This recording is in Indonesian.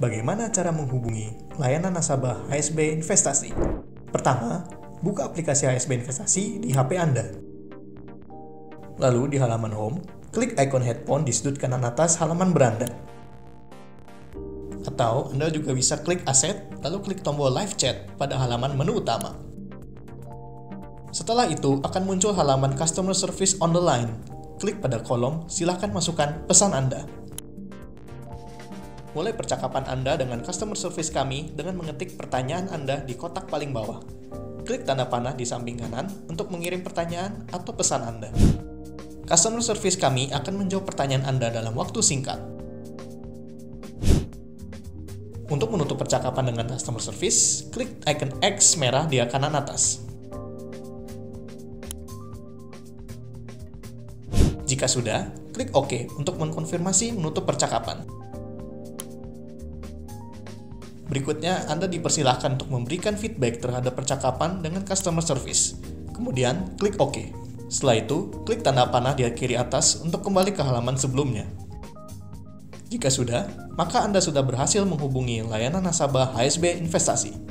Bagaimana cara menghubungi layanan nasabah HSB Investasi? Pertama, buka aplikasi HSB Investasi di HP Anda. Lalu di halaman home, klik icon headphone di sudut kanan atas halaman beranda. Atau Anda juga bisa klik aset, lalu klik tombol live chat pada halaman menu utama. Setelah itu akan muncul halaman customer service on the line. Klik pada kolom, silahkan masukkan pesan Anda. Mulai percakapan Anda dengan customer service kami dengan mengetik pertanyaan Anda di kotak paling bawah. Klik tanda panah di samping kanan untuk mengirim pertanyaan atau pesan Anda. Customer service kami akan menjawab pertanyaan Anda dalam waktu singkat. Untuk menutup percakapan dengan customer service, klik icon X merah di kanan atas. Jika sudah, klik OK untuk mengkonfirmasi menutup percakapan. Berikutnya, Anda dipersilahkan untuk memberikan feedback terhadap percakapan dengan customer service. Kemudian, klik OK. Setelah itu, klik tanda panah di kiri atas untuk kembali ke halaman sebelumnya. Jika sudah, maka Anda sudah berhasil menghubungi layanan nasabah HSB Investasi.